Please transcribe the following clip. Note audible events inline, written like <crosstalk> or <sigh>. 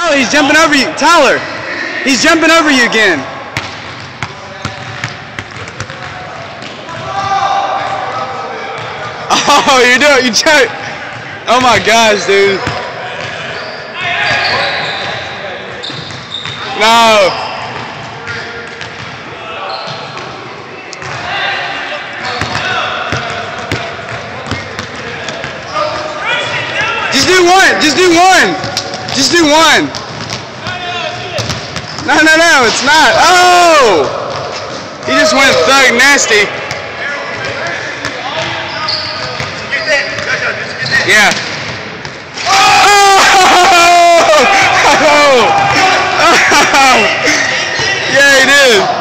Oh, he's jumping over you. Tyler, he's jumping over you again. <laughs> Oh, you're doing, you choke. Oh my gosh, dude. No. Just do one. Just do one. Just do one. No, no, no, it's not. Oh! He just went thug nasty. Yeah. Oh! <laughs> oh! <laughs> Yeah, he did.